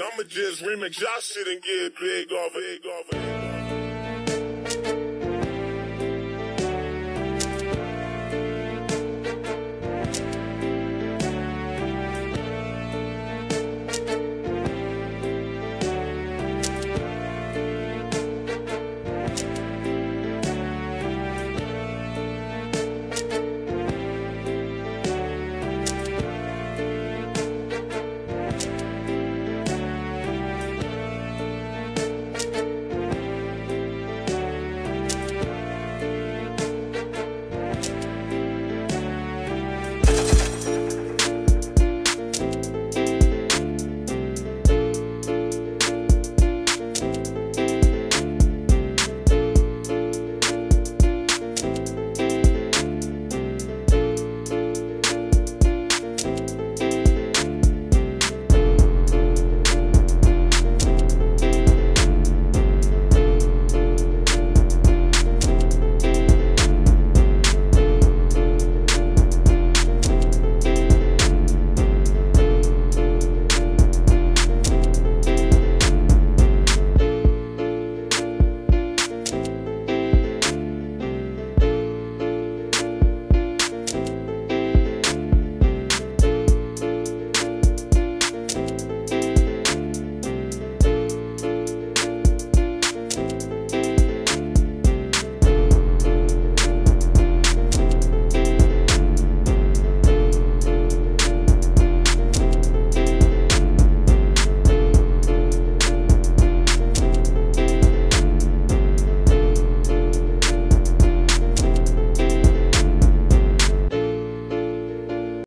I'ma just remix y'all shit and get big off it, off it.